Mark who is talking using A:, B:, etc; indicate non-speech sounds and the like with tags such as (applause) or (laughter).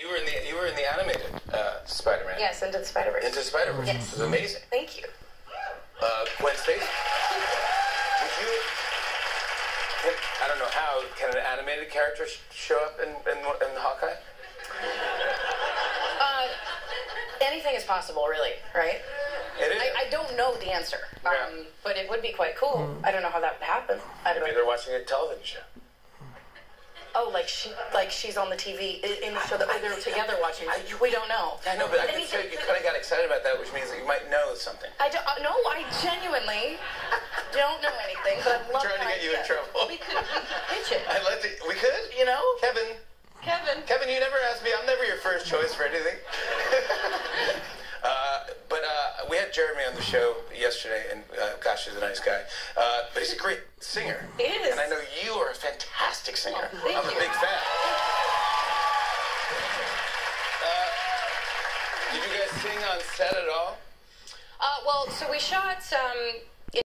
A: You were in the you were in the animated uh, Spider-Man.
B: Yes, Into the Spider Verse.
A: Into Spider-Verse.
B: Yes.
A: It was amazing.
B: Thank you.
A: Uh, Gwen Stacy. Would you? Can, I don't know how. Can an animated character sh- show up in, in in Hawkeye?
B: Uh, anything is possible, really, right?
A: It is.
B: I, I don't know the answer, um,
A: Yeah.
B: but it would be quite cool. I don't know how that would happen. I don't
A: Maybe
B: know.
A: they're watching a television show.
B: Oh, like she, like she's on the TV i- in the show that they're together watching. We don't know.
A: I know, but I can tell you kind of got excited about that, which means that you might know something.
B: I don't. Uh, no, I genuinely don't know anything, but I love
A: trying to get you in trouble.
B: We could, we could pitch it.
A: I'd like to. We could.
B: You know,
A: Kevin.
B: Kevin.
A: Kevin, you never asked me. I'm never your first choice for anything. (laughs) uh, but uh, we had Jeremy on the show yesterday, and uh, gosh, he's a nice guy. Uh, but he's a great singer.
B: He is.
A: And I know you are a fantastic singer.
B: Oh,
A: I'm a big fan. Uh, did you guys sing on set at all?
B: Uh, well, so we shot um,